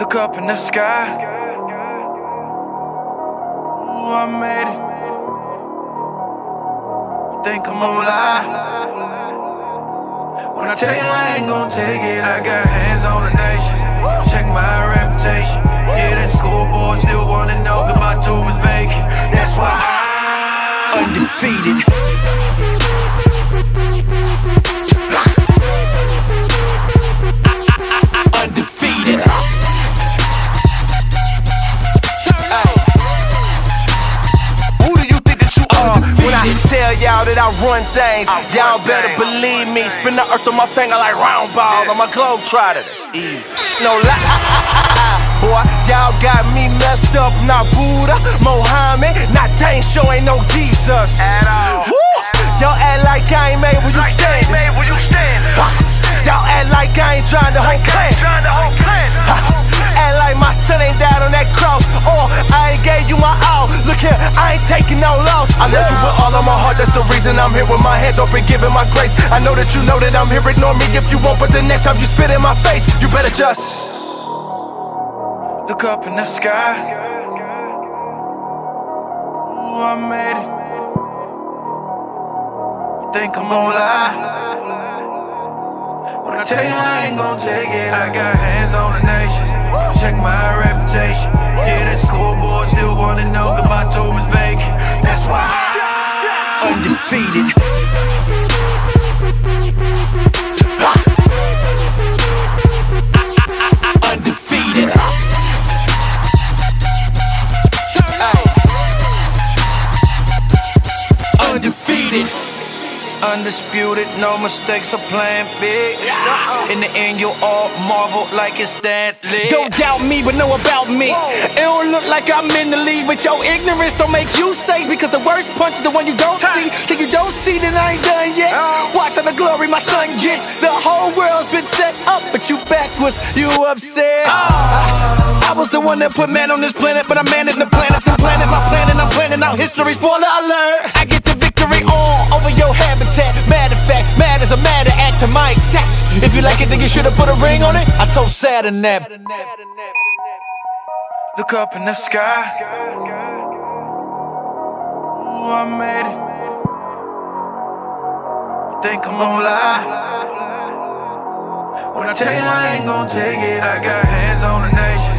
Look up in the sky. Ooh, I made it. Think I'm gonna lie. When I tell you I ain't gonna take it, I got hands on the nation. Check my reputation. Yeah, that scoreboard still wanna know that my tomb is vacant. That's why I'm. Undefeated. I run things, y'all better believe me. Spin the earth on my finger like round ball on my globe trotter. That's easy. No lie. Boy, y'all got me messed up. Not Buddha, Mohammed, not Dane Show, ain't no Yeezus. At all. Woo! Y'all act like I ain't made where you Like I ain't standing. made where you standing. Ha! Y'all act like I ain't trying to hold plan. Trying to hold planet. Act like my son ain't died on that cross. Or I ain't gave you my all. Look here, I ain't taking no loss. I love you with of my heart. That's the reason I'm here with my hands open, giving my grace. I know that you know that I'm here. Ignore me if you want, but the next time you spit in my face, you better just. Look up in the sky. Ooh, I made it. Think I'm gonna lie. When I tell you I ain't gonna take it, I got hands on the nation. Check my reputation. Yeah, that scoreboard still wanna I'm undefeated. Undefeated. Undefeated. Undisputed, no mistakes, I'm playing big. In the end, you'll all marvel like it's Stan Lee. Don't doubt me, but know about me. It don't look like I'm in the lead, but your ignorance don't make you safe. Because the worst punch is the one you don't see. Till you don't see, then I ain't done yet. Oh. Watch how the glory my son gets. The whole world's been set up, but you backwards, you upset. Ah. I, I was the one that put man on this planet, but I'm manning the planets and planning my plan, and I'm planning out history. Spoiler alert! I get the victory on over your habitat. Matter of fact, mad as a matter act to my exact. If you like it, then you should've put a ring on it. I told Saturn that. Look up in the sky. I made it. Think I'm gonna lie. When I tell you I ain't gonna take it, I got hands on the nation.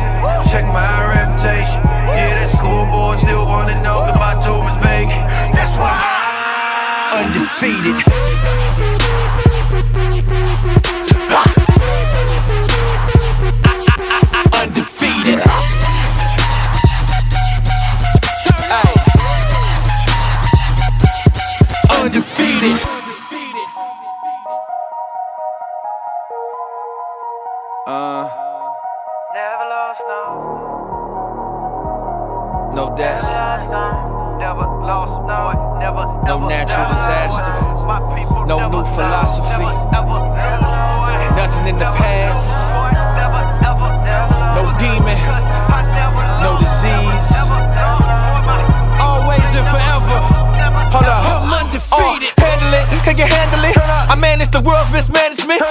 Check my reputation. Yeah, that scoreboard still wanna know that my tomb is vacant. That's why I'm. Undefeated. Uh, Never lost, no. no death, Never lost, no. Never, no natural disaster, no new philosophy, nothing in the past, no. Demon, no disease, always and forever. Hold up, I'm undefeated. Uh, handle it, can you handle it? I manage the world's mismanagement.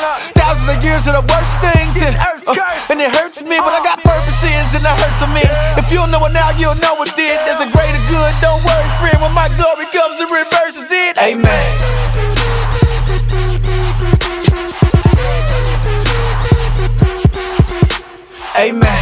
Thousands of years of the worst things, and, uh, and it hurts me, but I got purposes and it hurts me. If you don't know it now, you'll know it then. There's a greater good, don't worry, friend. When my glory comes and reverses it, amen. Amen.